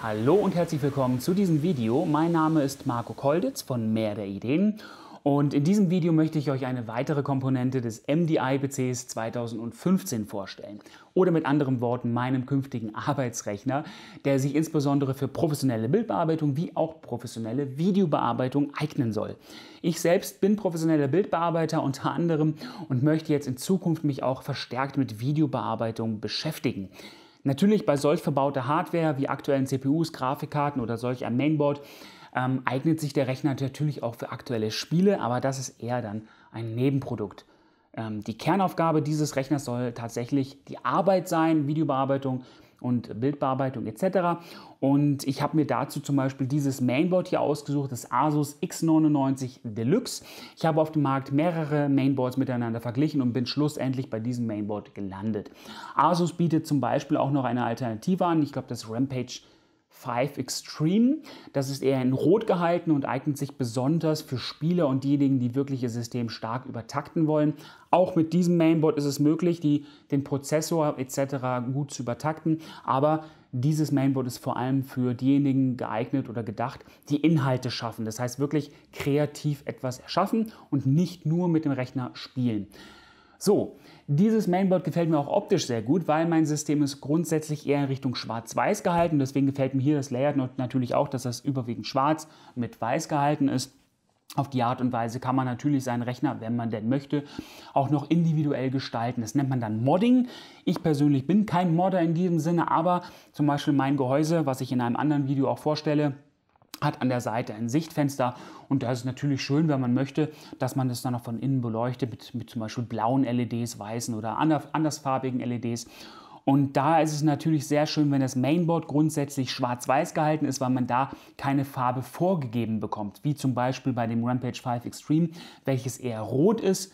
Hallo und herzlich willkommen zu diesem Video. Mein Name ist Marco Kolditz von Mehr der Ideen und in diesem Video möchte ich euch eine weitere Komponente des MDI-PCs 2015 vorstellen. Oder mit anderen Worten meinem künftigen Arbeitsrechner, der sich insbesondere für professionelle Bildbearbeitung wie auch professionelle Videobearbeitung eignen soll. Ich selbst bin professioneller Bildbearbeiter unter anderem und möchte jetzt in Zukunft mich auch verstärkt mit Videobearbeitung beschäftigen. Natürlich bei solch verbauter Hardware wie aktuellen CPUs, Grafikkarten oder solch einem Mainboard ähm, eignet sich der Rechner natürlich auch für aktuelle Spiele, aber das ist eher dann ein Nebenprodukt. Ähm, die Kernaufgabe dieses Rechners soll tatsächlich die Arbeit sein, Videobearbeitung und Bildbearbeitung etc. Und ich habe mir dazu zum Beispiel dieses Mainboard hier ausgesucht, das Asus X99 Deluxe. Ich habe auf dem Markt mehrere Mainboards miteinander verglichen und bin schlussendlich bei diesem Mainboard gelandet. Asus bietet zum Beispiel auch noch eine Alternative an. Ich glaube, das Rampage 5 Extreme. Das ist eher in Rot gehalten und eignet sich besonders für Spieler und diejenigen, die wirklich ihr System stark übertakten wollen. Auch mit diesem Mainboard ist es möglich, die, den Prozessor etc. gut zu übertakten, aber dieses Mainboard ist vor allem für diejenigen geeignet oder gedacht, die Inhalte schaffen. Das heißt wirklich kreativ etwas erschaffen und nicht nur mit dem Rechner spielen. So, dieses Mainboard gefällt mir auch optisch sehr gut, weil mein System ist grundsätzlich eher in Richtung schwarz-weiß gehalten. Deswegen gefällt mir hier das Layout natürlich auch, dass das überwiegend schwarz mit weiß gehalten ist. Auf die Art und Weise kann man natürlich seinen Rechner, wenn man denn möchte, auch noch individuell gestalten. Das nennt man dann Modding. Ich persönlich bin kein Modder in diesem Sinne, aber zum Beispiel mein Gehäuse, was ich in einem anderen Video auch vorstelle, hat an der Seite ein Sichtfenster und da ist es natürlich schön, wenn man möchte, dass man das dann auch von innen beleuchtet mit, mit zum Beispiel blauen LEDs, weißen oder andersfarbigen LEDs. Und da ist es natürlich sehr schön, wenn das Mainboard grundsätzlich schwarz-weiß gehalten ist, weil man da keine Farbe vorgegeben bekommt, wie zum Beispiel bei dem Rampage 5 Extreme, welches eher rot ist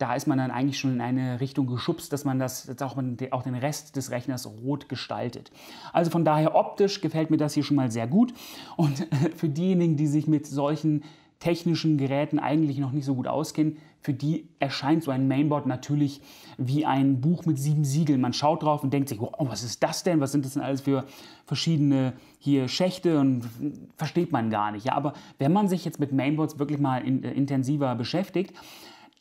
da ist man dann eigentlich schon in eine Richtung geschubst, dass man das dass auch, auch den Rest des Rechners rot gestaltet. Also von daher optisch gefällt mir das hier schon mal sehr gut. Und für diejenigen, die sich mit solchen technischen Geräten eigentlich noch nicht so gut auskennen, für die erscheint so ein Mainboard natürlich wie ein Buch mit sieben Siegeln. Man schaut drauf und denkt sich, oh, was ist das denn? Was sind das denn alles für verschiedene hier Schächte und versteht man gar nicht. Ja, aber wenn man sich jetzt mit Mainboards wirklich mal in, äh, intensiver beschäftigt,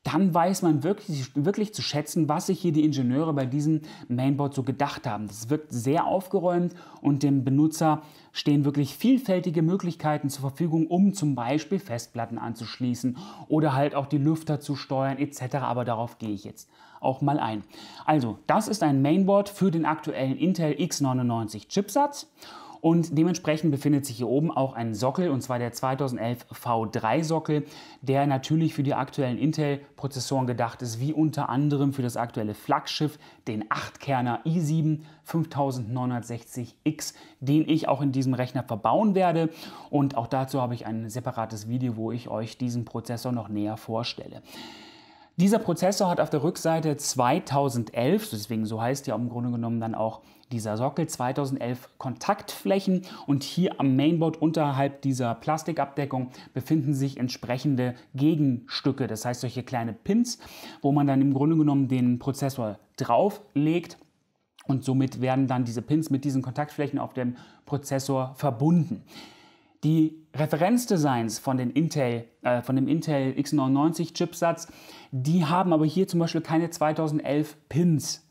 dann weiß man wirklich, wirklich zu schätzen, was sich hier die Ingenieure bei diesem Mainboard so gedacht haben. Das wirkt sehr aufgeräumt und dem Benutzer stehen wirklich vielfältige Möglichkeiten zur Verfügung, um zum Beispiel Festplatten anzuschließen oder halt auch die Lüfter zu steuern etc. Aber darauf gehe ich jetzt auch mal ein. Also, das ist ein Mainboard für den aktuellen Intel X99 Chipsatz. Und dementsprechend befindet sich hier oben auch ein Sockel, und zwar der 2011 V3-Sockel, der natürlich für die aktuellen Intel-Prozessoren gedacht ist, wie unter anderem für das aktuelle Flaggschiff, den 8-Kerner i7 5960X, den ich auch in diesem Rechner verbauen werde. Und auch dazu habe ich ein separates Video, wo ich euch diesen Prozessor noch näher vorstelle. Dieser Prozessor hat auf der Rückseite 2011, deswegen so heißt ja im Grunde genommen dann auch dieser Sockel 2011 Kontaktflächen und hier am Mainboard unterhalb dieser Plastikabdeckung befinden sich entsprechende Gegenstücke, das heißt solche kleine Pins, wo man dann im Grunde genommen den Prozessor drauflegt und somit werden dann diese Pins mit diesen Kontaktflächen auf dem Prozessor verbunden. Die Referenzdesigns von, den Intel, äh, von dem Intel x99 Chipsatz, die haben aber hier zum Beispiel keine 2011 Pins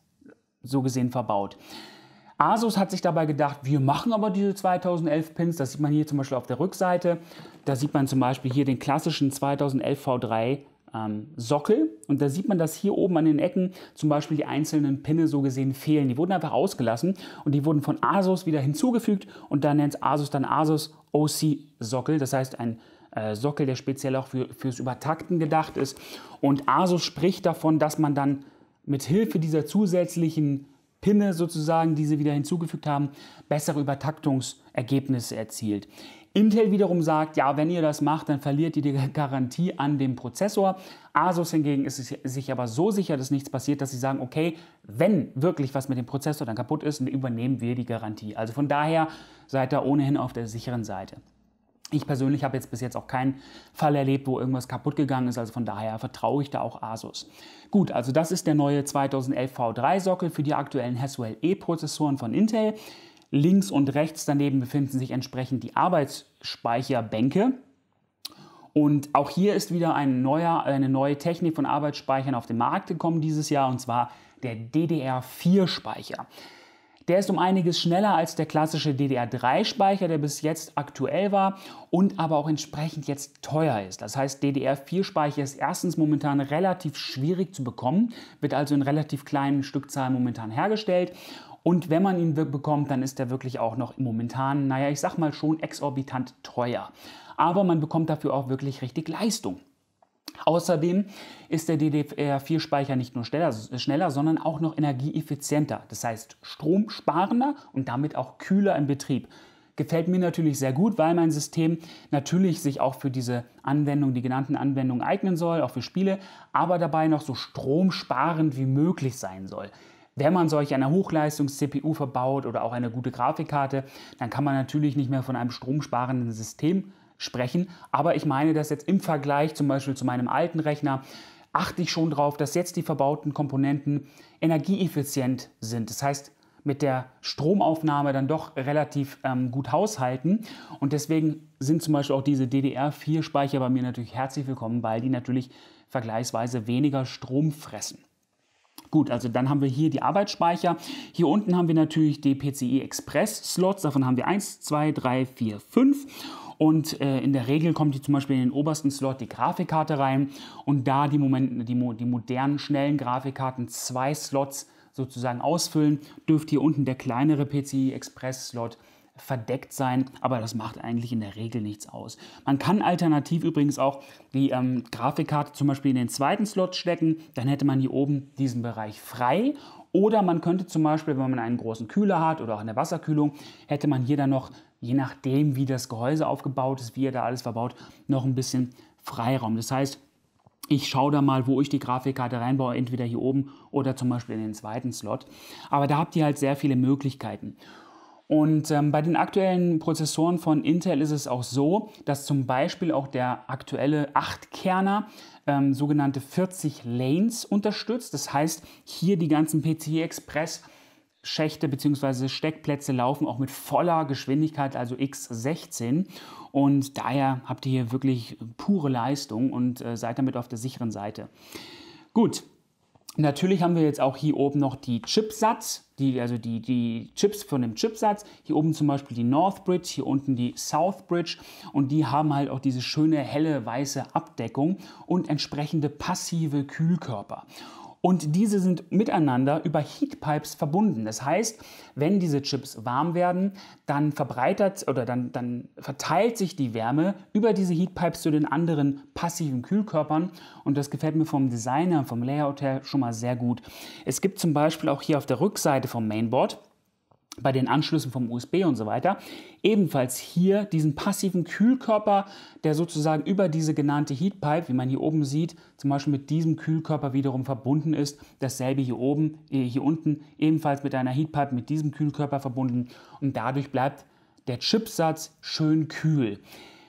so gesehen verbaut. Asus hat sich dabei gedacht, wir machen aber diese 2011 Pins. Das sieht man hier zum Beispiel auf der Rückseite. Da sieht man zum Beispiel hier den klassischen 2011 V3 ähm, Sockel. Und da sieht man, dass hier oben an den Ecken zum Beispiel die einzelnen Pinne so gesehen fehlen. Die wurden einfach ausgelassen und die wurden von Asus wieder hinzugefügt und da nennt Asus dann Asus OC Sockel. Das heißt ein äh, Sockel, der speziell auch für, fürs Übertakten gedacht ist. Und Asus spricht davon, dass man dann mit Hilfe dieser zusätzlichen Pinne sozusagen, die sie wieder hinzugefügt haben, bessere Übertaktungsergebnisse erzielt. Intel wiederum sagt, ja, wenn ihr das macht, dann verliert ihr die Garantie an dem Prozessor. Asus hingegen ist sich aber so sicher, dass nichts passiert, dass sie sagen, okay, wenn wirklich was mit dem Prozessor dann kaputt ist, dann übernehmen wir die Garantie. Also von daher seid ihr ohnehin auf der sicheren Seite. Ich persönlich habe jetzt bis jetzt auch keinen Fall erlebt, wo irgendwas kaputt gegangen ist, also von daher vertraue ich da auch Asus. Gut, also das ist der neue 2011 V3-Sockel für die aktuellen Haswell E-Prozessoren von Intel. Links und rechts daneben befinden sich entsprechend die Arbeitsspeicherbänke. Und auch hier ist wieder ein neuer, eine neue Technik von Arbeitsspeichern auf den Markt gekommen dieses Jahr, und zwar der DDR4-Speicher. Der ist um einiges schneller als der klassische DDR3-Speicher, der bis jetzt aktuell war und aber auch entsprechend jetzt teuer ist. Das heißt, DDR4-Speicher ist erstens momentan relativ schwierig zu bekommen, wird also in relativ kleinen Stückzahlen momentan hergestellt. Und wenn man ihn bekommt, dann ist er wirklich auch noch momentan, naja, ich sag mal schon exorbitant teuer. Aber man bekommt dafür auch wirklich richtig Leistung. Außerdem ist der DDR4-Speicher nicht nur schneller, schneller, sondern auch noch energieeffizienter. Das heißt stromsparender und damit auch kühler im Betrieb. Gefällt mir natürlich sehr gut, weil mein System natürlich sich auch für diese Anwendung, die genannten Anwendungen eignen soll, auch für Spiele, aber dabei noch so stromsparend wie möglich sein soll. Wenn man solch eine Hochleistungs-CPU verbaut oder auch eine gute Grafikkarte, dann kann man natürlich nicht mehr von einem stromsparenden System sprechen. Aber ich meine das jetzt im Vergleich zum Beispiel zu meinem alten Rechner, achte ich schon darauf, dass jetzt die verbauten Komponenten energieeffizient sind. Das heißt, mit der Stromaufnahme dann doch relativ ähm, gut haushalten. Und deswegen sind zum Beispiel auch diese DDR4-Speicher bei mir natürlich herzlich willkommen, weil die natürlich vergleichsweise weniger Strom fressen. Gut, also dann haben wir hier die Arbeitsspeicher. Hier unten haben wir natürlich die PCI Express Slots. Davon haben wir 1, 2, 3, 4, 5. Und äh, in der Regel kommt die zum Beispiel in den obersten Slot die Grafikkarte rein und da die, Moment, die, die modernen, schnellen Grafikkarten zwei Slots sozusagen ausfüllen, dürfte hier unten der kleinere PCI Express Slot verdeckt sein, aber das macht eigentlich in der Regel nichts aus. Man kann alternativ übrigens auch die ähm, Grafikkarte zum Beispiel in den zweiten Slot stecken, dann hätte man hier oben diesen Bereich frei oder man könnte zum Beispiel, wenn man einen großen Kühler hat oder auch eine Wasserkühlung, hätte man hier dann noch, je nachdem wie das Gehäuse aufgebaut ist, wie er da alles verbaut, noch ein bisschen Freiraum. Das heißt, ich schaue da mal, wo ich die Grafikkarte reinbaue, entweder hier oben oder zum Beispiel in den zweiten Slot. Aber da habt ihr halt sehr viele Möglichkeiten. Und ähm, bei den aktuellen Prozessoren von Intel ist es auch so, dass zum Beispiel auch der aktuelle 8-Kerner ähm, sogenannte 40 Lanes unterstützt. Das heißt, hier die ganzen PCI Express Schächte bzw. Steckplätze laufen auch mit voller Geschwindigkeit, also x16. Und daher habt ihr hier wirklich pure Leistung und äh, seid damit auf der sicheren Seite. Gut, Natürlich haben wir jetzt auch hier oben noch die Chipsatz, die, also die, die Chips von dem Chipsatz. Hier oben zum Beispiel die North Bridge, hier unten die South Bridge. Und die haben halt auch diese schöne helle weiße Abdeckung und entsprechende passive Kühlkörper und diese sind miteinander über Heatpipes verbunden. Das heißt, wenn diese Chips warm werden, dann verbreitert oder dann, dann verteilt sich die Wärme über diese Heatpipes zu den anderen passiven Kühlkörpern und das gefällt mir vom Designer, vom Layout her schon mal sehr gut. Es gibt zum Beispiel auch hier auf der Rückseite vom Mainboard bei den Anschlüssen vom USB und so weiter. Ebenfalls hier diesen passiven Kühlkörper, der sozusagen über diese genannte Heatpipe, wie man hier oben sieht, zum Beispiel mit diesem Kühlkörper wiederum verbunden ist. Dasselbe hier oben, äh, hier unten ebenfalls mit einer Heatpipe mit diesem Kühlkörper verbunden und dadurch bleibt der Chipsatz schön kühl.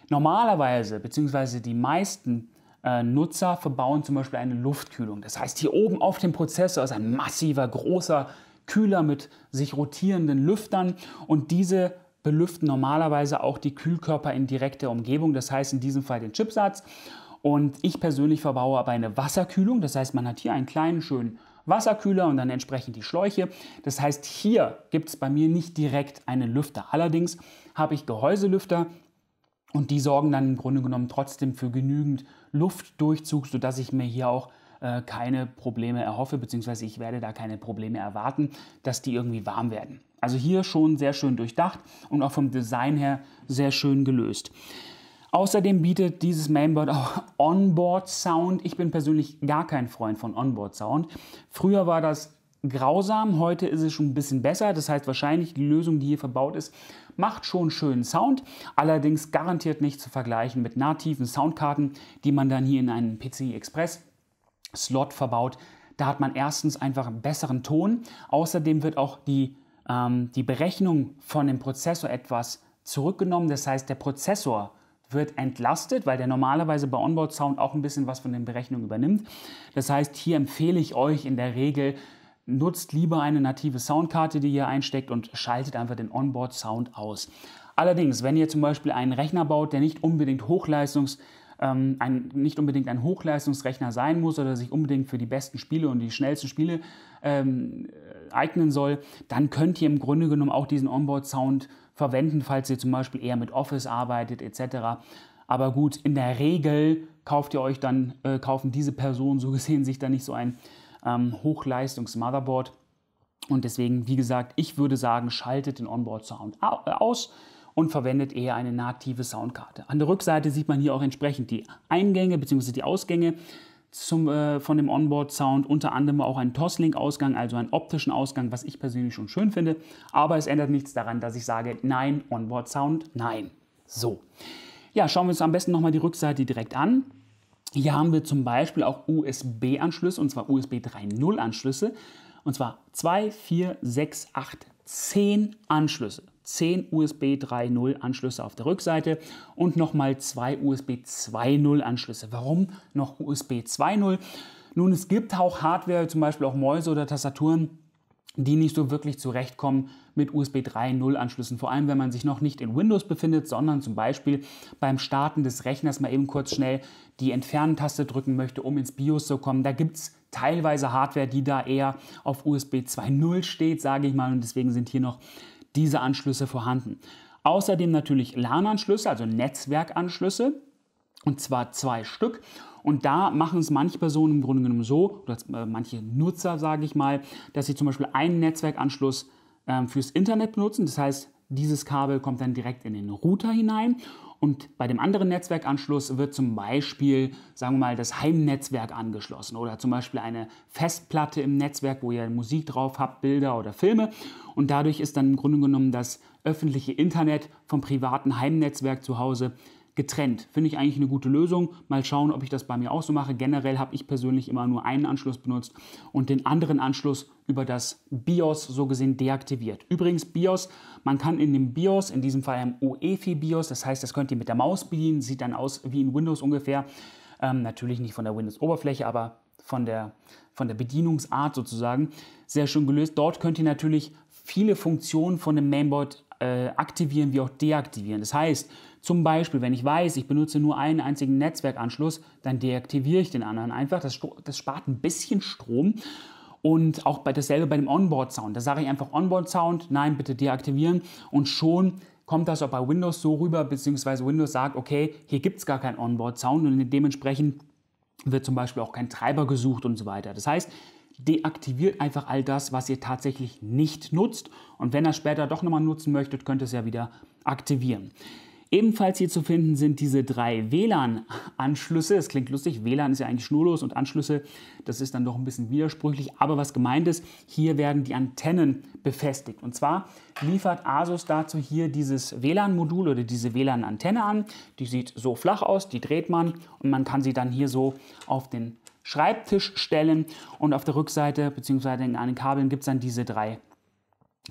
Normalerweise, beziehungsweise die meisten äh, Nutzer verbauen zum Beispiel eine Luftkühlung. Das heißt, hier oben auf dem Prozessor ist ein massiver, großer Kühler mit sich rotierenden Lüftern und diese belüften normalerweise auch die Kühlkörper in direkter Umgebung, das heißt in diesem Fall den Chipsatz. Und ich persönlich verbaue aber eine Wasserkühlung, das heißt man hat hier einen kleinen schönen Wasserkühler und dann entsprechend die Schläuche. Das heißt, hier gibt es bei mir nicht direkt einen Lüfter. Allerdings habe ich Gehäuselüfter und die sorgen dann im Grunde genommen trotzdem für genügend Luftdurchzug, sodass ich mir hier auch äh, keine Probleme erhoffe, beziehungsweise ich werde da keine Probleme erwarten, dass die irgendwie warm werden. Also hier schon sehr schön durchdacht und auch vom Design her sehr schön gelöst. Außerdem bietet dieses Mainboard auch Onboard Sound. Ich bin persönlich gar kein Freund von Onboard Sound. Früher war das grausam, heute ist es schon ein bisschen besser. Das heißt wahrscheinlich die Lösung, die hier verbaut ist, macht schon schönen Sound, allerdings garantiert nicht zu vergleichen mit nativen Soundkarten, die man dann hier in einen PCI Express Slot verbaut. Da hat man erstens einfach einen besseren Ton. Außerdem wird auch die, ähm, die Berechnung von dem Prozessor etwas zurückgenommen. Das heißt, der Prozessor wird entlastet, weil der normalerweise bei Onboard Sound auch ein bisschen was von den Berechnungen übernimmt. Das heißt, hier empfehle ich euch in der Regel nutzt lieber eine native Soundkarte, die ihr einsteckt und schaltet einfach den Onboard Sound aus. Allerdings, wenn ihr zum Beispiel einen Rechner baut, der nicht unbedingt Hochleistungs ähm, ein, nicht unbedingt ein Hochleistungsrechner sein muss oder sich unbedingt für die besten Spiele und die schnellsten Spiele ähm, eignen soll, dann könnt ihr im Grunde genommen auch diesen Onboard-Sound verwenden, falls ihr zum Beispiel eher mit Office arbeitet etc. Aber gut, in der Regel kauft ihr euch dann, äh, kaufen diese Personen so gesehen sich dann nicht so ein ähm, Hochleistungs-Motherboard. Und deswegen, wie gesagt, ich würde sagen, schaltet den Onboard-Sound aus und verwendet eher eine native Soundkarte. An der Rückseite sieht man hier auch entsprechend die Eingänge bzw. die Ausgänge zum, äh, von dem Onboard-Sound, unter anderem auch einen Toslink-Ausgang, also einen optischen Ausgang, was ich persönlich schon schön finde. Aber es ändert nichts daran, dass ich sage, nein, Onboard-Sound, nein. So. Ja, schauen wir uns am besten nochmal die Rückseite direkt an. Hier haben wir zum Beispiel auch USB-Anschlüsse, und zwar USB 3.0 Und zwar 2, 4, 6, 8, 10 Anschlüsse. 10 USB 3.0 Anschlüsse auf der Rückseite und nochmal zwei USB 2.0 Anschlüsse. Warum noch USB 2.0? Nun, es gibt auch Hardware, zum Beispiel auch Mäuse oder Tastaturen, die nicht so wirklich zurechtkommen mit USB 3.0 Anschlüssen. Vor allem, wenn man sich noch nicht in Windows befindet, sondern zum Beispiel beim Starten des Rechners mal eben kurz schnell die Entfernen-Taste drücken möchte, um ins BIOS zu kommen. Da gibt es teilweise Hardware, die da eher auf USB 2.0 steht, sage ich mal. Und deswegen sind hier noch diese Anschlüsse vorhanden. Außerdem natürlich LAN-Anschlüsse, also Netzwerkanschlüsse, und zwar zwei Stück. Und da machen es manche Personen im Grunde genommen so, oder äh, manche Nutzer, sage ich mal, dass sie zum Beispiel einen Netzwerkanschluss äh, fürs Internet benutzen. Das heißt, dieses Kabel kommt dann direkt in den Router hinein und bei dem anderen Netzwerkanschluss wird zum Beispiel, sagen wir mal, das Heimnetzwerk angeschlossen oder zum Beispiel eine Festplatte im Netzwerk, wo ihr Musik drauf habt, Bilder oder Filme. Und dadurch ist dann im Grunde genommen das öffentliche Internet vom privaten Heimnetzwerk zu Hause getrennt. Finde ich eigentlich eine gute Lösung. Mal schauen, ob ich das bei mir auch so mache. Generell habe ich persönlich immer nur einen Anschluss benutzt und den anderen Anschluss über das BIOS so gesehen deaktiviert. Übrigens BIOS, man kann in dem BIOS, in diesem Fall im UEFI BIOS, das heißt, das könnt ihr mit der Maus bedienen, sieht dann aus wie in Windows ungefähr. Ähm, natürlich nicht von der Windows-Oberfläche, aber von der, von der Bedienungsart sozusagen. Sehr schön gelöst. Dort könnt ihr natürlich viele Funktionen von dem Mainboard äh, aktivieren wie auch deaktivieren. Das heißt, zum Beispiel, wenn ich weiß, ich benutze nur einen einzigen Netzwerkanschluss, dann deaktiviere ich den anderen einfach. Das, das spart ein bisschen Strom. Und auch bei dasselbe bei dem Onboard-Sound. Da sage ich einfach Onboard-Sound, nein, bitte deaktivieren. Und schon kommt das auch bei Windows so rüber, beziehungsweise Windows sagt, okay, hier gibt es gar keinen Onboard-Sound und dementsprechend wird zum Beispiel auch kein Treiber gesucht und so weiter. Das heißt, deaktiviert einfach all das, was ihr tatsächlich nicht nutzt. Und wenn ihr später doch nochmal nutzen möchtet, könnt ihr es ja wieder aktivieren. Ebenfalls hier zu finden sind diese drei WLAN-Anschlüsse. Es klingt lustig, WLAN ist ja eigentlich schnurlos und Anschlüsse, das ist dann doch ein bisschen widersprüchlich. Aber was gemeint ist, hier werden die Antennen befestigt. Und zwar liefert Asus dazu hier dieses WLAN-Modul oder diese WLAN-Antenne an. Die sieht so flach aus, die dreht man und man kann sie dann hier so auf den Schreibtisch stellen und auf der Rückseite bzw. in den Kabeln gibt es dann diese drei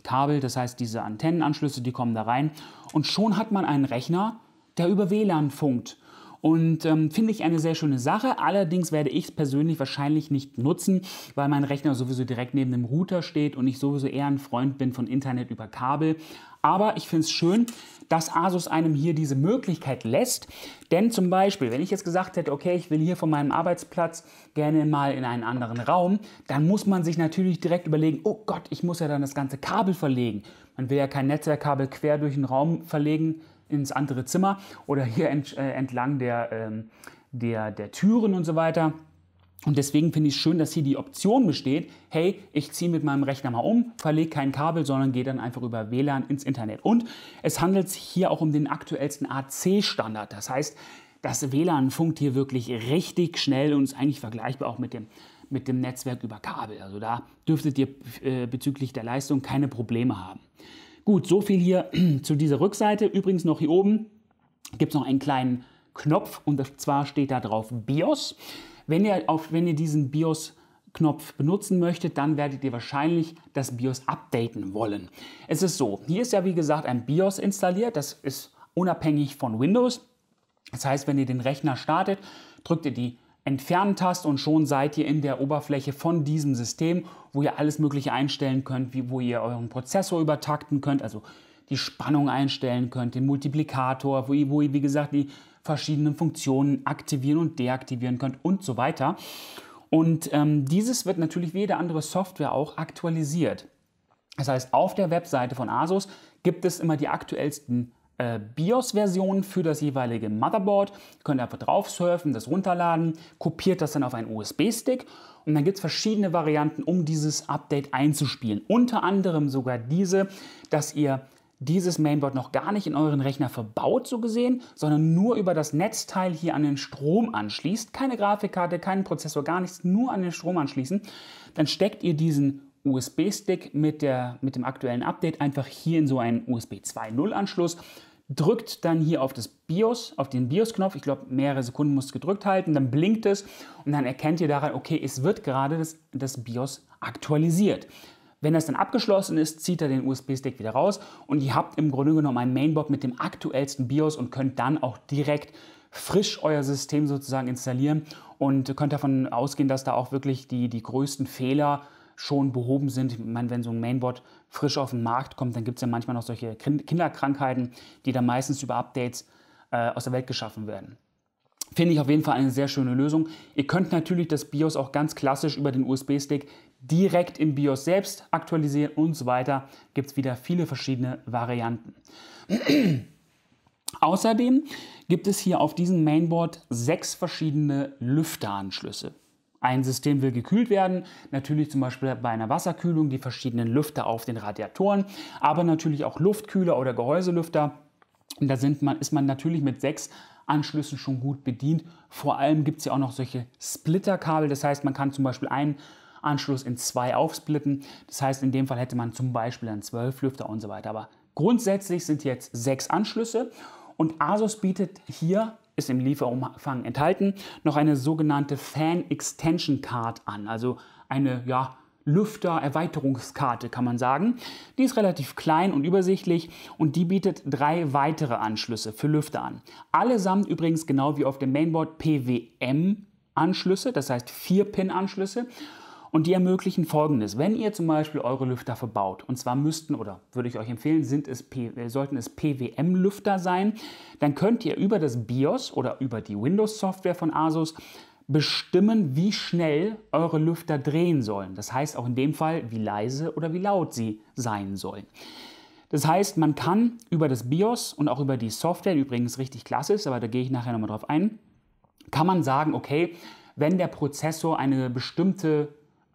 Kabel, das heißt diese Antennenanschlüsse, die kommen da rein und schon hat man einen Rechner, der über WLAN funkt. Und ähm, finde ich eine sehr schöne Sache. Allerdings werde ich es persönlich wahrscheinlich nicht nutzen, weil mein Rechner sowieso direkt neben dem Router steht und ich sowieso eher ein Freund bin von Internet über Kabel. Aber ich finde es schön, dass Asus einem hier diese Möglichkeit lässt. Denn zum Beispiel, wenn ich jetzt gesagt hätte, okay, ich will hier von meinem Arbeitsplatz gerne mal in einen anderen Raum, dann muss man sich natürlich direkt überlegen, oh Gott, ich muss ja dann das ganze Kabel verlegen. Man will ja kein Netzwerkkabel quer durch den Raum verlegen ins andere Zimmer oder hier ent, äh, entlang der, ähm, der, der Türen und so weiter. Und deswegen finde ich es schön, dass hier die Option besteht, hey, ich ziehe mit meinem Rechner mal um, verlege kein Kabel, sondern gehe dann einfach über WLAN ins Internet. Und es handelt sich hier auch um den aktuellsten AC-Standard. Das heißt, das WLAN funkt hier wirklich richtig schnell und ist eigentlich vergleichbar auch mit dem, mit dem Netzwerk über Kabel. Also da dürftet ihr äh, bezüglich der Leistung keine Probleme haben. Gut, so viel hier zu dieser Rückseite. Übrigens noch hier oben gibt es noch einen kleinen Knopf und zwar steht da drauf BIOS. Wenn ihr, auf, wenn ihr diesen BIOS-Knopf benutzen möchtet, dann werdet ihr wahrscheinlich das BIOS updaten wollen. Es ist so, hier ist ja wie gesagt ein BIOS installiert, das ist unabhängig von Windows. Das heißt, wenn ihr den Rechner startet, drückt ihr die Entfernen-Taste und schon seid ihr in der Oberfläche von diesem System, wo ihr alles Mögliche einstellen könnt, wie, wo ihr euren Prozessor übertakten könnt, also die Spannung einstellen könnt, den Multiplikator, wo ihr, wo ihr wie gesagt, die verschiedenen Funktionen aktivieren und deaktivieren könnt und so weiter. Und ähm, dieses wird natürlich wie jede andere Software auch aktualisiert. Das heißt, auf der Webseite von Asus gibt es immer die aktuellsten äh, BIOS-Versionen für das jeweilige Motherboard. Ihr könnt einfach drauf surfen, das runterladen, kopiert das dann auf einen USB-Stick und dann gibt es verschiedene Varianten, um dieses Update einzuspielen. Unter anderem sogar diese, dass ihr dieses Mainboard noch gar nicht in euren Rechner verbaut, so gesehen, sondern nur über das Netzteil hier an den Strom anschließt. Keine Grafikkarte, keinen Prozessor, gar nichts, nur an den Strom anschließen. Dann steckt ihr diesen USB-Stick mit, mit dem aktuellen Update einfach hier in so einen USB 2.0 Anschluss, drückt dann hier auf das BIOS, auf den BIOS-Knopf, ich glaube mehrere Sekunden muss gedrückt halten, dann blinkt es und dann erkennt ihr daran, okay, es wird gerade das, das BIOS aktualisiert. Wenn das dann abgeschlossen ist, zieht er den USB-Stick wieder raus und ihr habt im Grunde genommen ein Mainboard mit dem aktuellsten BIOS und könnt dann auch direkt frisch euer System sozusagen installieren und könnt davon ausgehen, dass da auch wirklich die, die größten Fehler schon behoben sind. Ich meine, wenn so ein Mainboard frisch auf den Markt kommt, dann gibt es ja manchmal noch solche Kinderkrankheiten, die dann meistens über Updates äh, aus der Welt geschaffen werden. Finde ich auf jeden Fall eine sehr schöne Lösung. Ihr könnt natürlich das BIOS auch ganz klassisch über den USB-Stick direkt im BIOS selbst aktualisieren und so weiter. Gibt es wieder viele verschiedene Varianten. Außerdem gibt es hier auf diesem Mainboard sechs verschiedene Lüfteranschlüsse. Ein System will gekühlt werden, natürlich zum Beispiel bei einer Wasserkühlung die verschiedenen Lüfter auf den Radiatoren, aber natürlich auch Luftkühler oder Gehäuselüfter. Und da sind man, ist man natürlich mit sechs Anschlüssen schon gut bedient. Vor allem gibt es ja auch noch solche Splitterkabel, das heißt, man kann zum Beispiel einen Anschluss in zwei aufsplitten. Das heißt, in dem Fall hätte man zum Beispiel dann zwölf Lüfter und so weiter. Aber grundsätzlich sind jetzt sechs Anschlüsse und Asus bietet hier, ist im Lieferumfang enthalten, noch eine sogenannte Fan Extension Card an. Also eine ja, Lüfter-Erweiterungskarte, kann man sagen. Die ist relativ klein und übersichtlich und die bietet drei weitere Anschlüsse für Lüfter an. Allesamt übrigens genau wie auf dem Mainboard PWM-Anschlüsse, das heißt 4-Pin-Anschlüsse. Und die ermöglichen folgendes. Wenn ihr zum Beispiel eure Lüfter verbaut, und zwar müssten oder würde ich euch empfehlen, sind es, äh, sollten es PWM-Lüfter sein, dann könnt ihr über das BIOS oder über die Windows-Software von Asus bestimmen, wie schnell eure Lüfter drehen sollen. Das heißt auch in dem Fall, wie leise oder wie laut sie sein sollen. Das heißt, man kann über das BIOS und auch über die Software, die übrigens richtig klasse ist, aber da gehe ich nachher nochmal drauf ein, kann man sagen, okay, wenn der Prozessor eine bestimmte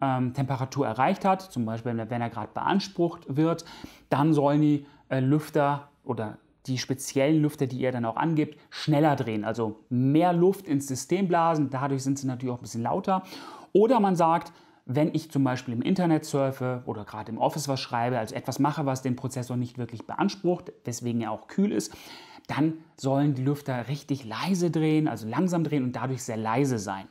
ähm, Temperatur erreicht hat, zum Beispiel wenn er gerade beansprucht wird, dann sollen die äh, Lüfter oder die speziellen Lüfter, die ihr dann auch angibt, schneller drehen. Also mehr Luft ins System blasen, dadurch sind sie natürlich auch ein bisschen lauter. Oder man sagt, wenn ich zum Beispiel im Internet surfe oder gerade im Office was schreibe, also etwas mache, was den Prozessor nicht wirklich beansprucht, weswegen er auch kühl ist, dann sollen die Lüfter richtig leise drehen, also langsam drehen und dadurch sehr leise sein.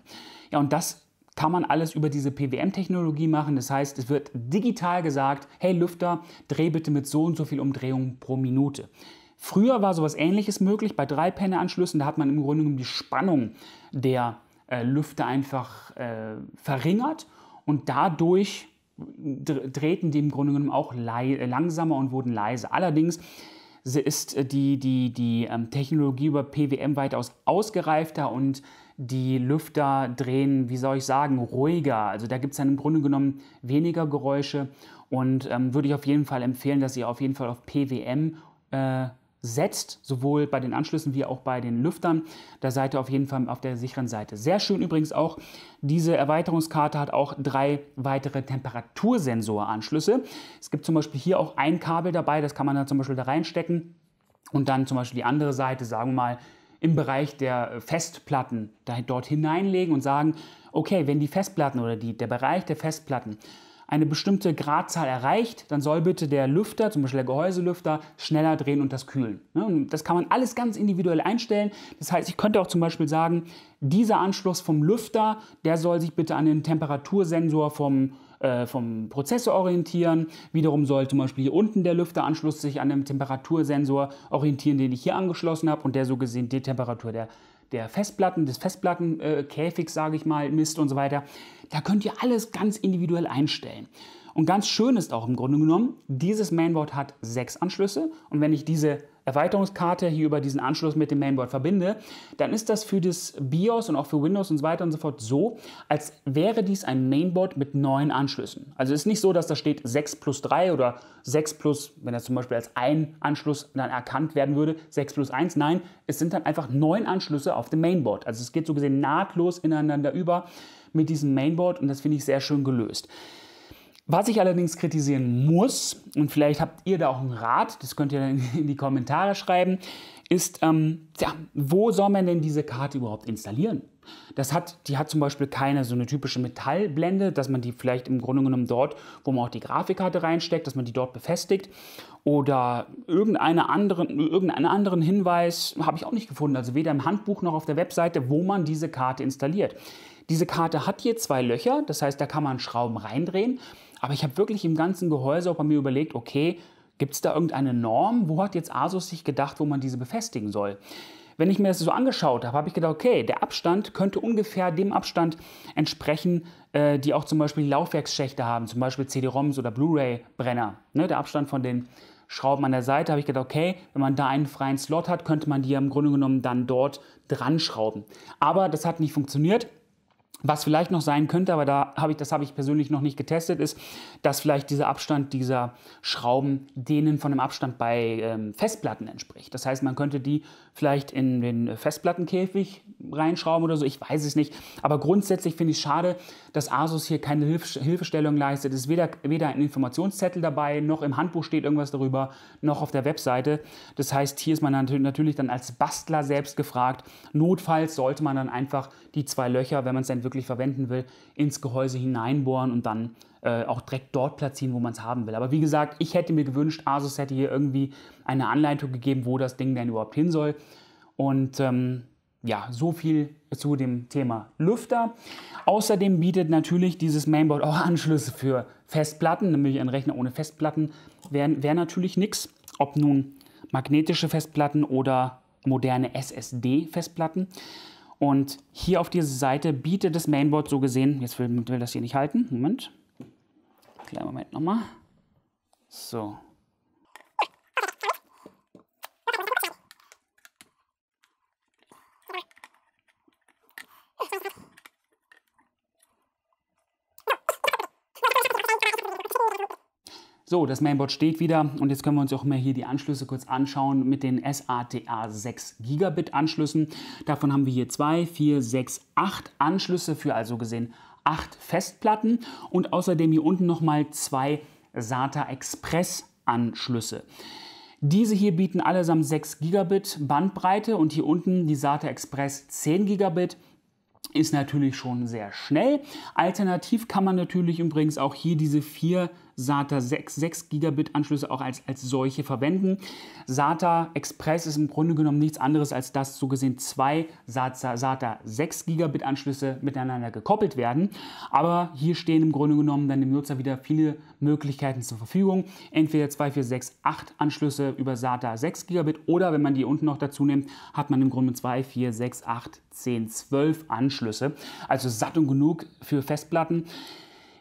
Ja, und das kann man alles über diese PWM-Technologie machen. Das heißt, es wird digital gesagt, hey Lüfter, dreh bitte mit so und so viel Umdrehungen pro Minute. Früher war sowas ähnliches möglich bei drei Penne-Anschlüssen. Da hat man im Grunde genommen die Spannung der äh, Lüfter einfach äh, verringert und dadurch drehten die im Grunde genommen auch langsamer und wurden leiser. Allerdings ist äh, die, die, die ähm, Technologie über PWM weitaus ausgereifter und die Lüfter drehen, wie soll ich sagen, ruhiger. Also da gibt es dann im Grunde genommen weniger Geräusche und ähm, würde ich auf jeden Fall empfehlen, dass ihr auf jeden Fall auf PWM äh, setzt, sowohl bei den Anschlüssen wie auch bei den Lüftern. Da seid ihr auf jeden Fall auf der sicheren Seite. Sehr schön übrigens auch, diese Erweiterungskarte hat auch drei weitere Temperatursensoranschlüsse. Es gibt zum Beispiel hier auch ein Kabel dabei, das kann man dann zum Beispiel da reinstecken und dann zum Beispiel die andere Seite, sagen wir mal, im Bereich der Festplatten da, dort hineinlegen und sagen, okay, wenn die Festplatten oder die, der Bereich der Festplatten eine bestimmte Gradzahl erreicht, dann soll bitte der Lüfter, zum Beispiel der Gehäuselüfter, schneller drehen und das kühlen. Ne, und das kann man alles ganz individuell einstellen. Das heißt, ich könnte auch zum Beispiel sagen, dieser Anschluss vom Lüfter, der soll sich bitte an den Temperatursensor vom, äh, vom Prozessor orientieren. Wiederum soll zum Beispiel hier unten der Lüfteranschluss sich an dem Temperatursensor orientieren, den ich hier angeschlossen habe und der so gesehen die Temperatur der der Festplatten, des Festplattenkäfigs, sage ich mal, misst und so weiter. Da könnt ihr alles ganz individuell einstellen. Und ganz schön ist auch im Grunde genommen, dieses Mainboard hat sechs Anschlüsse und wenn ich diese Erweiterungskarte hier über diesen Anschluss mit dem Mainboard verbinde, dann ist das für das BIOS und auch für Windows und so weiter und so fort so, als wäre dies ein Mainboard mit neun Anschlüssen. Also es ist nicht so, dass da steht 6 plus 3 oder 6 plus, wenn das zum Beispiel als ein Anschluss dann erkannt werden würde, 6 plus 1. Nein, es sind dann einfach neun Anschlüsse auf dem Mainboard. Also es geht so gesehen nahtlos ineinander über mit diesem Mainboard und das finde ich sehr schön gelöst. Was ich allerdings kritisieren muss, und vielleicht habt ihr da auch einen Rat, das könnt ihr in die Kommentare schreiben, ist, ähm, ja, wo soll man denn diese Karte überhaupt installieren? Das hat, die hat zum Beispiel keine so eine typische Metallblende, dass man die vielleicht im Grunde genommen dort, wo man auch die Grafikkarte reinsteckt, dass man die dort befestigt. Oder irgendeine anderen, irgendeinen anderen Hinweis habe ich auch nicht gefunden. Also weder im Handbuch noch auf der Webseite, wo man diese Karte installiert. Diese Karte hat hier zwei Löcher, das heißt, da kann man Schrauben reindrehen. Aber ich habe wirklich im ganzen Gehäuse auch bei mir überlegt, okay, gibt es da irgendeine Norm? Wo hat jetzt Asus sich gedacht, wo man diese befestigen soll? Wenn ich mir das so angeschaut habe, habe ich gedacht, okay, der Abstand könnte ungefähr dem Abstand entsprechen, äh, die auch zum Beispiel Laufwerksschächte haben, zum Beispiel CD-ROMs oder Blu-ray-Brenner. Ne, der Abstand von den Schrauben an der Seite habe ich gedacht, okay, wenn man da einen freien Slot hat, könnte man die ja im Grunde genommen dann dort dran schrauben. Aber das hat nicht funktioniert. Was vielleicht noch sein könnte, aber da habe ich, das habe ich persönlich noch nicht getestet, ist, dass vielleicht dieser Abstand dieser Schrauben denen von dem Abstand bei ähm, Festplatten entspricht. Das heißt, man könnte die vielleicht in den Festplattenkäfig reinschrauben oder so, ich weiß es nicht. Aber grundsätzlich finde ich es schade, dass Asus hier keine Hilf Hilfestellung leistet. Es ist weder, weder ein Informationszettel dabei, noch im Handbuch steht irgendwas darüber, noch auf der Webseite. Das heißt, hier ist man natürlich dann als Bastler selbst gefragt. Notfalls sollte man dann einfach die zwei Löcher, wenn man es dann wirklich verwenden will, ins Gehäuse hineinbohren und dann äh, auch direkt dort platzieren, wo man es haben will. Aber wie gesagt, ich hätte mir gewünscht, Asus hätte hier irgendwie eine Anleitung gegeben, wo das Ding denn überhaupt hin soll. Und ähm, ja, so viel zu dem Thema Lüfter. Außerdem bietet natürlich dieses Mainboard auch Anschlüsse für Festplatten, nämlich ein Rechner ohne Festplatten wäre wär natürlich nichts. Ob nun magnetische Festplatten oder moderne SSD-Festplatten. Und hier auf dieser Seite bietet das Mainboard so gesehen, jetzt will, will das hier nicht halten, Moment, kleinen Moment nochmal, so, So, das Mainboard steht wieder und jetzt können wir uns auch mal hier die Anschlüsse kurz anschauen mit den SATA 6 Gigabit Anschlüssen. Davon haben wir hier 2, 4, 6, 8 Anschlüsse für also gesehen 8 Festplatten und außerdem hier unten nochmal zwei SATA Express Anschlüsse. Diese hier bieten allesamt 6 Gigabit Bandbreite und hier unten die SATA Express 10 Gigabit ist natürlich schon sehr schnell. Alternativ kann man natürlich übrigens auch hier diese vier SATA 6, 6 Gigabit Anschlüsse auch als, als solche verwenden. SATA Express ist im Grunde genommen nichts anderes, als dass so gesehen zwei SATA, SATA 6 Gigabit Anschlüsse miteinander gekoppelt werden. Aber hier stehen im Grunde genommen dann dem Nutzer wieder viele Möglichkeiten zur Verfügung. Entweder 2, 4, 6, 8 Anschlüsse über SATA 6 Gigabit oder wenn man die unten noch dazu nimmt, hat man im Grunde 2, 4, 6, 8, 10, 12 Anschlüsse. Also satt und genug für Festplatten.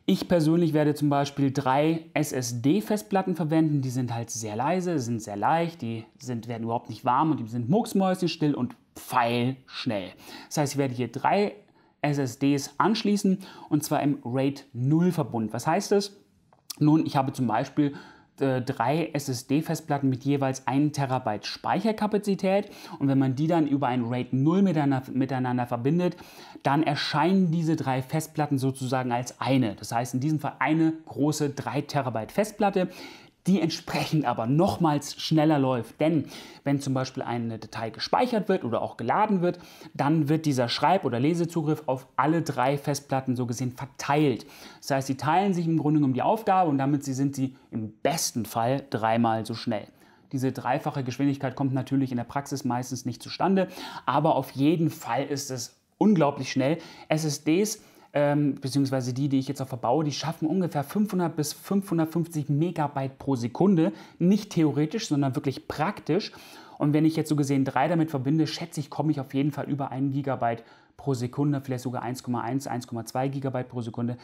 Ich persönlich werde zum Beispiel drei SSD-Festplatten verwenden. Die sind halt sehr leise, sind sehr leicht, die sind, werden überhaupt nicht warm und die sind mucksmäuschenstill und pfeilschnell. Das heißt, ich werde hier drei SSDs anschließen und zwar im RAID 0 Verbund. Was heißt das? Nun, ich habe zum Beispiel äh, drei SSD-Festplatten mit jeweils 1 Terabyte Speicherkapazität. Und wenn man die dann über ein RAID 0 miteinander, miteinander verbindet, dann erscheinen diese drei Festplatten sozusagen als eine. Das heißt in diesem Fall eine große 3 Terabyte Festplatte, die entsprechend aber nochmals schneller läuft. Denn wenn zum Beispiel eine Datei gespeichert wird oder auch geladen wird, dann wird dieser Schreib- oder Lesezugriff auf alle drei Festplatten so gesehen verteilt. Das heißt, sie teilen sich im Grunde um die Aufgabe und damit sind sie im besten Fall dreimal so schnell. Diese dreifache Geschwindigkeit kommt natürlich in der Praxis meistens nicht zustande, aber auf jeden Fall ist es unglaublich schnell. SSDs ähm, beziehungsweise die, die ich jetzt auch verbaue, die schaffen ungefähr 500 bis 550 Megabyte pro Sekunde. Nicht theoretisch, sondern wirklich praktisch. Und wenn ich jetzt so gesehen drei damit verbinde, schätze ich, komme ich auf jeden Fall über 1 GB pro Sekunde, vielleicht sogar 1,1, 1,2 GB pro Sekunde.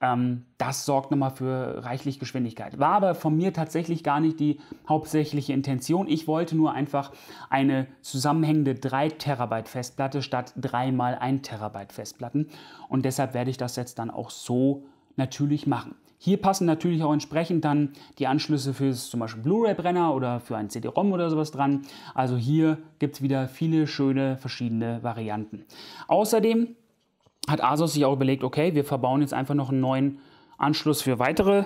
Ähm, das sorgt nochmal für reichlich Geschwindigkeit. War aber von mir tatsächlich gar nicht die hauptsächliche Intention. Ich wollte nur einfach eine zusammenhängende 3 Terabyte Festplatte statt 3 mal 1 Terabyte Festplatten. Und deshalb werde ich das jetzt dann auch so natürlich machen. Hier passen natürlich auch entsprechend dann die Anschlüsse für zum Beispiel Blu-ray-Brenner oder für ein CD-ROM oder sowas dran. Also hier gibt es wieder viele schöne verschiedene Varianten. Außerdem hat Asus sich auch überlegt, okay, wir verbauen jetzt einfach noch einen neuen Anschluss für weitere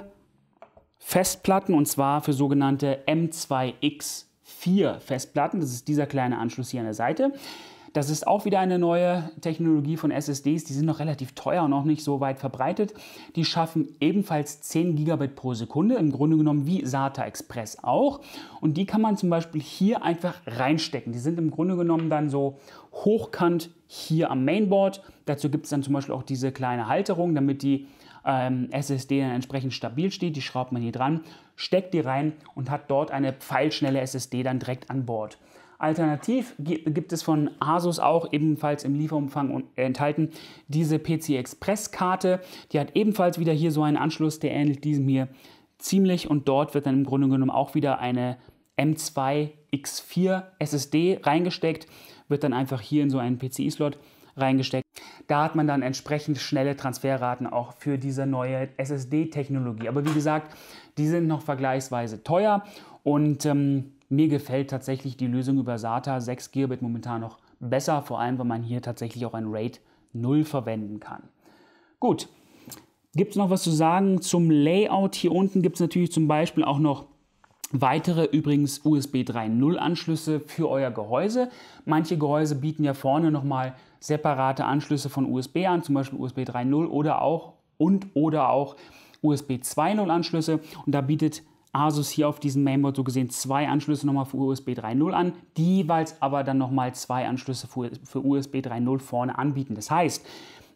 Festplatten und zwar für sogenannte M2X4 Festplatten. Das ist dieser kleine Anschluss hier an der Seite. Das ist auch wieder eine neue Technologie von SSDs. Die sind noch relativ teuer und noch nicht so weit verbreitet. Die schaffen ebenfalls 10 Gigabit pro Sekunde, im Grunde genommen wie SATA Express auch. Und die kann man zum Beispiel hier einfach reinstecken. Die sind im Grunde genommen dann so hochkant hier am Mainboard. Dazu gibt es dann zum Beispiel auch diese kleine Halterung, damit die ähm, SSD dann entsprechend stabil steht. Die schraubt man hier dran, steckt die rein und hat dort eine pfeilschnelle SSD dann direkt an Bord. Alternativ gibt es von Asus auch ebenfalls im Lieferumfang enthalten diese PC Express Karte. Die hat ebenfalls wieder hier so einen Anschluss, der ähnelt diesem hier ziemlich und dort wird dann im Grunde genommen auch wieder eine M2 X4 SSD reingesteckt, wird dann einfach hier in so einen PCI-Slot reingesteckt. Da hat man dann entsprechend schnelle Transferraten auch für diese neue SSD-Technologie. Aber wie gesagt, die sind noch vergleichsweise teuer und ähm, mir gefällt tatsächlich die Lösung über SATA 6 Gigabit momentan noch besser, vor allem, weil man hier tatsächlich auch ein RAID 0 verwenden kann. Gut, gibt es noch was zu sagen zum Layout? Hier unten gibt es natürlich zum Beispiel auch noch weitere übrigens USB 3.0 Anschlüsse für euer Gehäuse. Manche Gehäuse bieten ja vorne nochmal separate Anschlüsse von USB an, zum Beispiel USB 3.0 oder auch und oder auch USB 2.0 Anschlüsse und da bietet Asus hier auf diesem Mainboard so gesehen zwei Anschlüsse nochmal für USB 3.0 an, die jeweils aber dann nochmal zwei Anschlüsse für, für USB 3.0 vorne anbieten. Das heißt,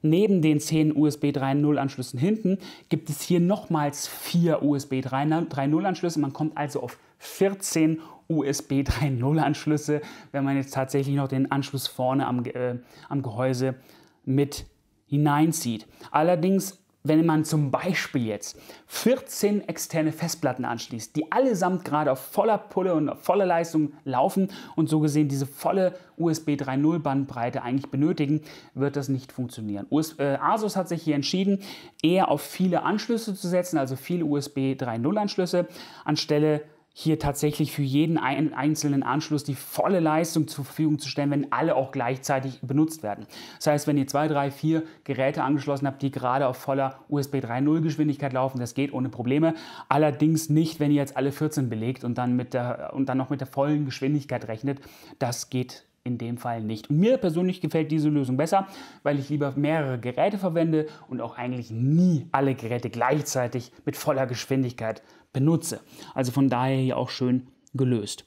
neben den 10 USB 3.0 Anschlüssen hinten gibt es hier nochmals vier USB 3.0 Anschlüsse. Man kommt also auf 14 USB 3.0 Anschlüsse, wenn man jetzt tatsächlich noch den Anschluss vorne am, äh, am Gehäuse mit hineinzieht. Allerdings wenn man zum Beispiel jetzt 14 externe Festplatten anschließt, die allesamt gerade auf voller Pulle und auf voller Leistung laufen und so gesehen diese volle USB 3.0 Bandbreite eigentlich benötigen, wird das nicht funktionieren. US äh, Asus hat sich hier entschieden, eher auf viele Anschlüsse zu setzen, also viele USB 3.0 Anschlüsse, anstelle hier tatsächlich für jeden einzelnen Anschluss die volle Leistung zur Verfügung zu stellen, wenn alle auch gleichzeitig benutzt werden. Das heißt, wenn ihr zwei, drei, vier Geräte angeschlossen habt, die gerade auf voller USB 3.0 Geschwindigkeit laufen, das geht ohne Probleme. Allerdings nicht, wenn ihr jetzt alle 14 belegt und dann, mit der, und dann noch mit der vollen Geschwindigkeit rechnet. Das geht in dem Fall nicht. Und mir persönlich gefällt diese Lösung besser, weil ich lieber mehrere Geräte verwende und auch eigentlich nie alle Geräte gleichzeitig mit voller Geschwindigkeit benutze. Also von daher hier auch schön gelöst.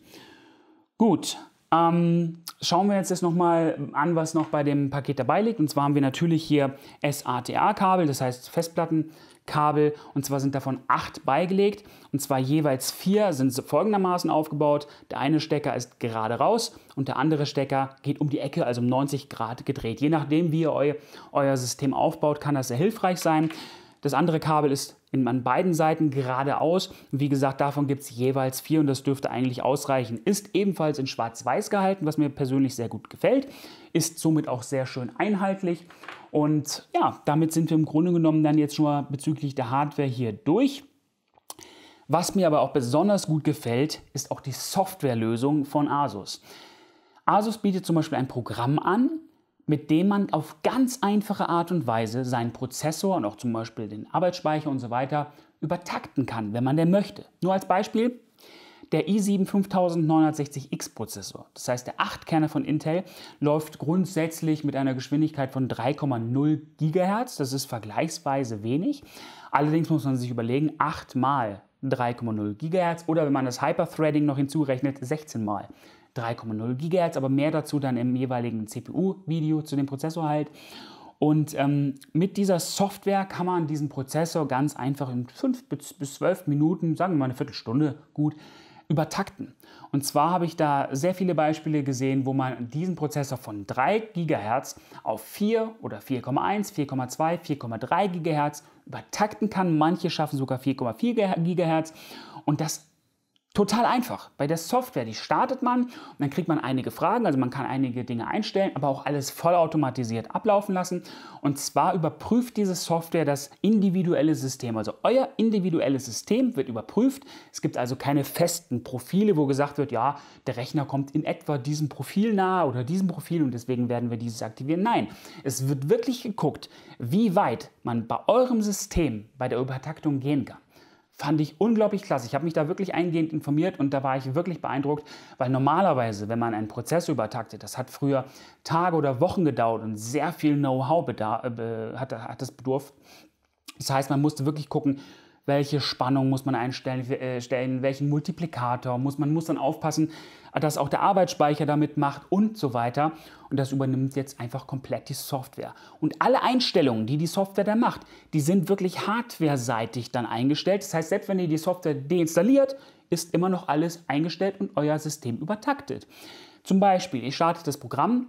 Gut, ähm, schauen wir jetzt, jetzt nochmal an, was noch bei dem Paket dabei liegt. Und zwar haben wir natürlich hier SATA-Kabel, das heißt Festplattenkabel. Und zwar sind davon acht beigelegt. Und zwar jeweils vier sind folgendermaßen aufgebaut. Der eine Stecker ist gerade raus und der andere Stecker geht um die Ecke, also um 90 Grad gedreht. Je nachdem, wie ihr eu euer System aufbaut, kann das sehr hilfreich sein. Das andere Kabel ist in, an beiden Seiten geradeaus. Wie gesagt, davon gibt es jeweils vier und das dürfte eigentlich ausreichen. Ist ebenfalls in schwarz-weiß gehalten, was mir persönlich sehr gut gefällt. Ist somit auch sehr schön einheitlich. Und ja, damit sind wir im Grunde genommen dann jetzt schon mal bezüglich der Hardware hier durch. Was mir aber auch besonders gut gefällt, ist auch die Softwarelösung von Asus. Asus bietet zum Beispiel ein Programm an, mit dem man auf ganz einfache Art und Weise seinen Prozessor und auch zum Beispiel den Arbeitsspeicher und so weiter übertakten kann, wenn man denn möchte. Nur als Beispiel, der i7 5960X Prozessor, das heißt der 8-Kerner von Intel, läuft grundsätzlich mit einer Geschwindigkeit von 3,0 GHz. Das ist vergleichsweise wenig. Allerdings muss man sich überlegen, 8 mal 3,0 GHz oder wenn man das Hyperthreading noch hinzurechnet, 16 mal 3,0 GHz, aber mehr dazu dann im jeweiligen CPU-Video zu dem Prozessor halt. Und ähm, mit dieser Software kann man diesen Prozessor ganz einfach in 5 bis 12 Minuten, sagen wir mal eine Viertelstunde, gut, übertakten. Und zwar habe ich da sehr viele Beispiele gesehen, wo man diesen Prozessor von 3 GHz auf 4 oder 4,1, 4,2, 4,3 GHz übertakten kann. Manche schaffen sogar 4,4 GHz. Und das Total einfach. Bei der Software, die startet man und dann kriegt man einige Fragen, also man kann einige Dinge einstellen, aber auch alles vollautomatisiert ablaufen lassen. Und zwar überprüft diese Software das individuelle System. Also euer individuelles System wird überprüft. Es gibt also keine festen Profile, wo gesagt wird, ja, der Rechner kommt in etwa diesem Profil nahe oder diesem Profil und deswegen werden wir dieses aktivieren. Nein, es wird wirklich geguckt, wie weit man bei eurem System bei der Übertaktung gehen kann. Fand ich unglaublich klasse. Ich habe mich da wirklich eingehend informiert und da war ich wirklich beeindruckt, weil normalerweise, wenn man einen Prozess übertaktet, das hat früher Tage oder Wochen gedauert und sehr viel Know-how äh, hat, hat das bedurft. Das heißt, man musste wirklich gucken, welche Spannung muss man einstellen, äh, stellen, welchen Multiplikator muss man muss dann aufpassen, dass auch der Arbeitsspeicher damit macht und so weiter. Und das übernimmt jetzt einfach komplett die Software. Und alle Einstellungen, die die Software da macht, die sind wirklich hardware-seitig dann eingestellt. Das heißt, selbst wenn ihr die Software deinstalliert, ist immer noch alles eingestellt und euer System übertaktet. Zum Beispiel, ihr startet das Programm,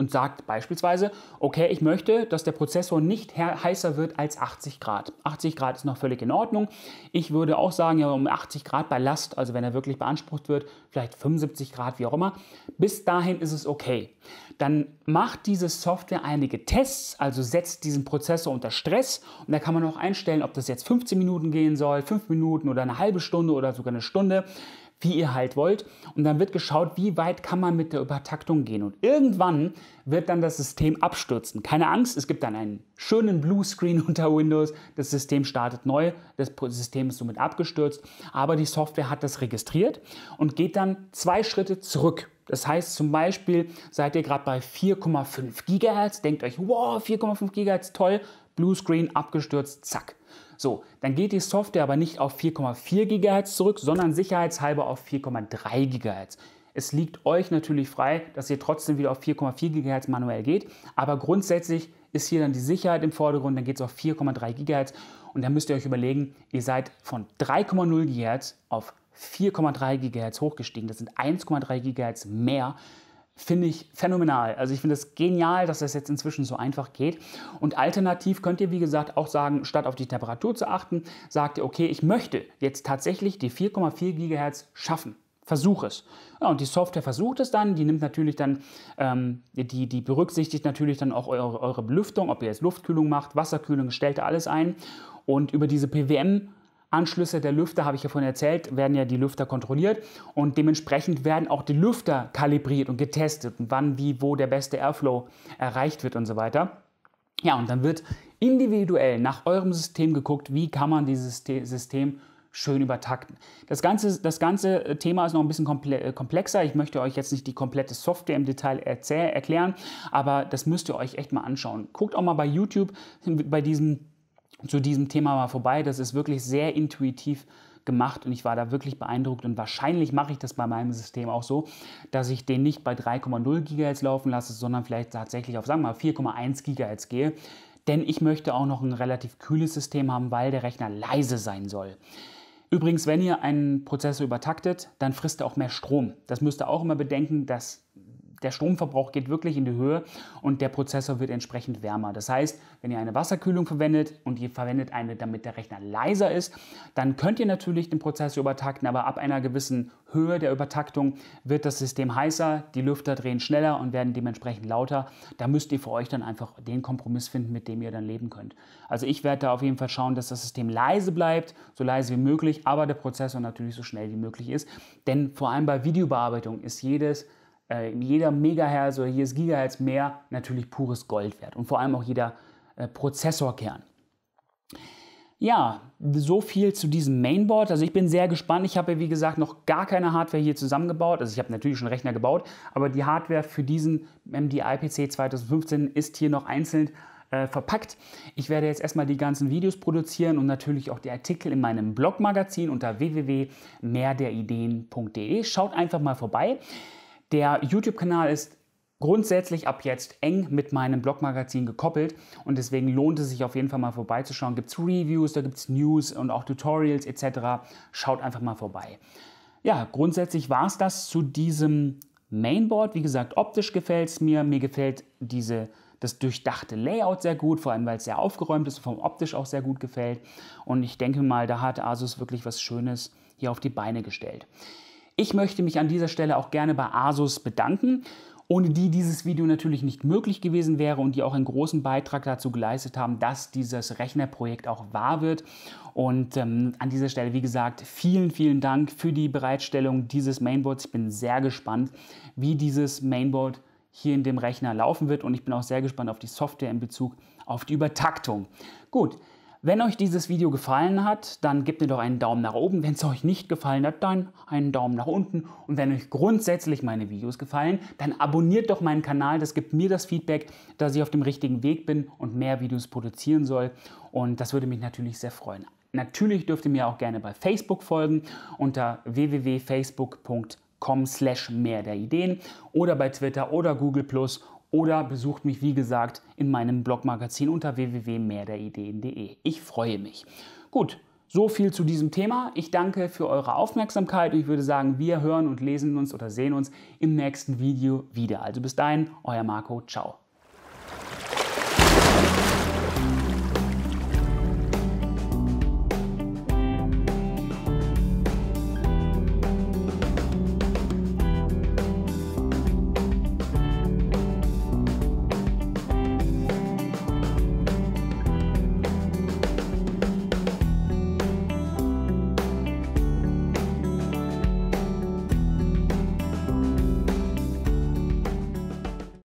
und sagt beispielsweise, okay, ich möchte, dass der Prozessor nicht heißer wird als 80 Grad. 80 Grad ist noch völlig in Ordnung. Ich würde auch sagen, ja, um 80 Grad bei Last, also wenn er wirklich beansprucht wird, vielleicht 75 Grad, wie auch immer. Bis dahin ist es okay. Dann macht diese Software einige Tests, also setzt diesen Prozessor unter Stress und da kann man auch einstellen, ob das jetzt 15 Minuten gehen soll, 5 Minuten oder eine halbe Stunde oder sogar eine Stunde wie ihr halt wollt. Und dann wird geschaut, wie weit kann man mit der Übertaktung gehen. Und irgendwann wird dann das System abstürzen. Keine Angst, es gibt dann einen schönen Bluescreen unter Windows. Das System startet neu, das System ist somit abgestürzt. Aber die Software hat das registriert und geht dann zwei Schritte zurück. Das heißt zum Beispiel, seid ihr gerade bei 4,5 GHz, denkt euch, wow, 4,5 GHz, toll, Bluescreen abgestürzt, zack. So, dann geht die Software aber nicht auf 4,4 GHz zurück, sondern sicherheitshalber auf 4,3 GHz. Es liegt euch natürlich frei, dass ihr trotzdem wieder auf 4,4 GHz manuell geht, aber grundsätzlich ist hier dann die Sicherheit im Vordergrund, dann geht es auf 4,3 GHz und dann müsst ihr euch überlegen, ihr seid von 3,0 GHz auf 4,3 GHz hochgestiegen. Das sind 1,3 GHz mehr finde ich phänomenal. Also ich finde es genial, dass das jetzt inzwischen so einfach geht. Und alternativ könnt ihr, wie gesagt, auch sagen, statt auf die Temperatur zu achten, sagt ihr, okay, ich möchte jetzt tatsächlich die 4,4 GHz schaffen. Versuch es. Ja, und die Software versucht es dann, die nimmt natürlich dann, ähm, die, die berücksichtigt natürlich dann auch eure, eure Belüftung, ob ihr jetzt Luftkühlung macht, Wasserkühlung, stellt alles ein. Und über diese PWM Anschlüsse der Lüfter, habe ich ja vorhin erzählt, werden ja die Lüfter kontrolliert und dementsprechend werden auch die Lüfter kalibriert und getestet, wann, wie, wo der beste Airflow erreicht wird und so weiter. Ja, und dann wird individuell nach eurem System geguckt, wie kann man dieses System schön übertakten. Das ganze, das ganze Thema ist noch ein bisschen äh, komplexer. Ich möchte euch jetzt nicht die komplette Software im Detail erklären, aber das müsst ihr euch echt mal anschauen. Guckt auch mal bei YouTube bei diesem zu diesem Thema mal vorbei. Das ist wirklich sehr intuitiv gemacht und ich war da wirklich beeindruckt und wahrscheinlich mache ich das bei meinem System auch so, dass ich den nicht bei 3,0 GHz laufen lasse, sondern vielleicht tatsächlich auf sagen wir mal 4,1 GHz gehe, denn ich möchte auch noch ein relativ kühles System haben, weil der Rechner leise sein soll. Übrigens, wenn ihr einen Prozessor übertaktet, dann frisst er auch mehr Strom. Das müsst ihr auch immer bedenken, dass der Stromverbrauch geht wirklich in die Höhe und der Prozessor wird entsprechend wärmer. Das heißt, wenn ihr eine Wasserkühlung verwendet und ihr verwendet eine, damit der Rechner leiser ist, dann könnt ihr natürlich den Prozessor übertakten, aber ab einer gewissen Höhe der Übertaktung wird das System heißer, die Lüfter drehen schneller und werden dementsprechend lauter. Da müsst ihr für euch dann einfach den Kompromiss finden, mit dem ihr dann leben könnt. Also ich werde da auf jeden Fall schauen, dass das System leise bleibt, so leise wie möglich, aber der Prozessor natürlich so schnell wie möglich ist. Denn vor allem bei Videobearbeitung ist jedes äh, jeder Megahertz oder jedes Gigahertz mehr natürlich pures Gold wert und vor allem auch jeder äh, Prozessorkern. Ja, so viel zu diesem Mainboard. Also ich bin sehr gespannt. Ich habe, wie gesagt, noch gar keine Hardware hier zusammengebaut. Also ich habe natürlich schon Rechner gebaut, aber die Hardware für diesen MDI-PC 2015 ist hier noch einzeln äh, verpackt. Ich werde jetzt erstmal die ganzen Videos produzieren und natürlich auch die Artikel in meinem Blogmagazin unter www.mehrderideen.de. Schaut einfach mal vorbei. Der YouTube-Kanal ist grundsätzlich ab jetzt eng mit meinem Blogmagazin gekoppelt und deswegen lohnt es sich auf jeden Fall mal vorbeizuschauen. Gibt es Reviews, da gibt es News und auch Tutorials etc. Schaut einfach mal vorbei. ja, grundsätzlich war es das zu diesem Mainboard. Wie gesagt, optisch gefällt es mir. Mir gefällt diese, das durchdachte Layout sehr gut, vor allem weil es sehr aufgeräumt ist und vom optisch auch sehr gut gefällt. Und ich denke mal, da hat Asus wirklich was Schönes hier auf die Beine gestellt. Ich möchte mich an dieser Stelle auch gerne bei Asus bedanken ohne die dieses Video natürlich nicht möglich gewesen wäre und die auch einen großen Beitrag dazu geleistet haben, dass dieses Rechnerprojekt auch wahr wird. Und ähm, an dieser Stelle, wie gesagt, vielen, vielen Dank für die Bereitstellung dieses Mainboards. Ich bin sehr gespannt, wie dieses Mainboard hier in dem Rechner laufen wird und ich bin auch sehr gespannt auf die Software in Bezug auf die Übertaktung. Gut, wenn euch dieses Video gefallen hat, dann gebt mir doch einen Daumen nach oben. Wenn es euch nicht gefallen hat, dann einen Daumen nach unten. Und wenn euch grundsätzlich meine Videos gefallen, dann abonniert doch meinen Kanal. Das gibt mir das Feedback, dass ich auf dem richtigen Weg bin und mehr Videos produzieren soll. Und das würde mich natürlich sehr freuen. Natürlich dürft ihr mir auch gerne bei Facebook folgen unter www.facebook.com slash mehr der Ideen oder bei Twitter oder Google Plus oder besucht mich, wie gesagt, in meinem Blogmagazin unter www.mehrderideen.de. Ich freue mich. Gut, so viel zu diesem Thema. Ich danke für eure Aufmerksamkeit und ich würde sagen, wir hören und lesen uns oder sehen uns im nächsten Video wieder. Also bis dahin, euer Marco, ciao.